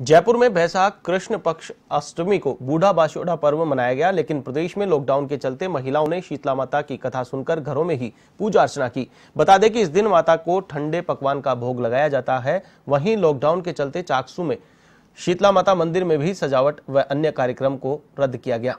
जयपुर में बैसाख, कृष्ण पक्ष, अष्टमी को बूढ़ा बाशोड़ा पर्व मनाया गया, लेकिन प्रदेश में लॉकडाउन के चलते महिलाओं ने शीतला माता की कथा सुनकर घरों में ही पूजा अर्चना की। बता दें कि इस दिन माता को ठंडे पकवान का भोग लगाया जाता है। वहीं लॉकडाउन के चलते चाकसू में शीतला माता मंदिर में भी सजावट व अन्य कार्यक्रम को रद्द किया गया।